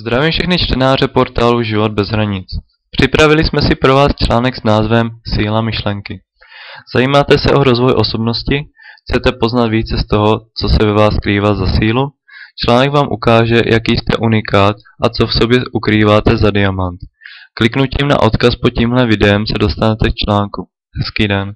Zdravím všechny čtenáře portálu Život bez hranic. Připravili jsme si pro vás článek s názvem Síla myšlenky. Zajímáte se o rozvoj osobnosti? Chcete poznat více z toho, co se ve vás skrývá za sílu? Článek vám ukáže, jaký jste unikát a co v sobě ukrýváte za diamant. Kliknutím na odkaz pod tímhle videem se dostanete k článku. Hezký den.